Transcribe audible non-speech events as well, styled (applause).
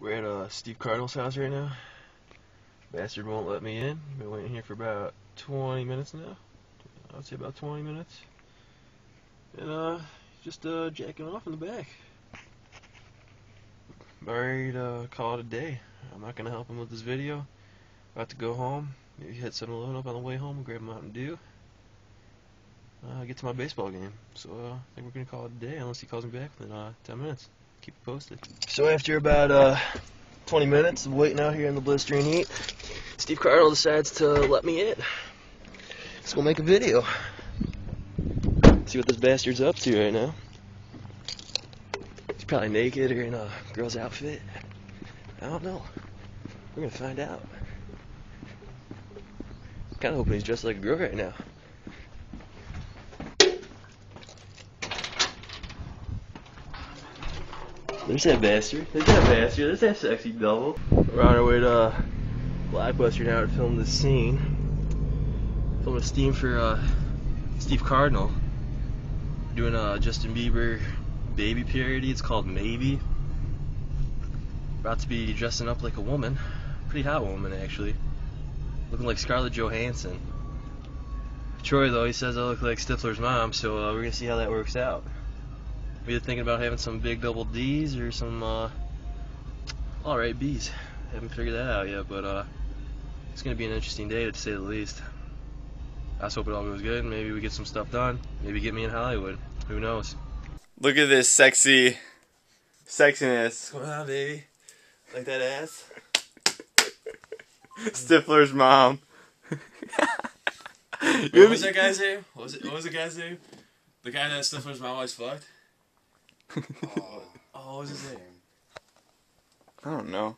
We're at uh, Steve Kardynal's house right now. Bastard won't let me in. Been waiting here for about 20 minutes now. I'd say about 20 minutes. And uh, just uh, jacking off in the back. Ready to call it a day. I'm not gonna help him with this video. About to go home. Maybe hit 7-Eleven up on the way home, and grab Mountain Dew. Uh, get to my baseball game. So uh, I think we're gonna call it a day unless he calls me back within uh, 10 minutes. Keep posted. So after about uh, 20 minutes of waiting out here in the blistering heat, Steve Kardynal decides to let me in. Let's go make a video. See what this bastard's up to right now. He's probably naked or in a girl's outfit. I don't know. We're gonna find out. Kinda hoping he's dressed like a girl right now. There's that bastard. There's that bastard. There's that sexy double. We're on our way to uh, Blockbuster now to film this scene. Film a steam for uh, Steve Kardynal. Doing a Justin Bieber baby parody. It's called Maybe. About to be dressing up like a woman. Pretty hot woman, actually. Looking like Scarlett Johansson. Troy, though, he says I look like Stifler's mom, so uh, we're gonna see how that works out. We're thinking about having some big double D's or some uh, alright B's. Haven't figured that out yet, but uh, it's gonna be an interesting day to say the least. I just hope it all goes good. Maybe we get some stuff done. Maybe get me in Hollywood. Who knows? Look at this sexy sexiness. What's going on, baby? Like that ass? (laughs) Stifler's mom. What was that guy's name? What was it? What was the guy's name? The guy that Stifler's mom always fucked. Oh, oh, what was his name? I don't know.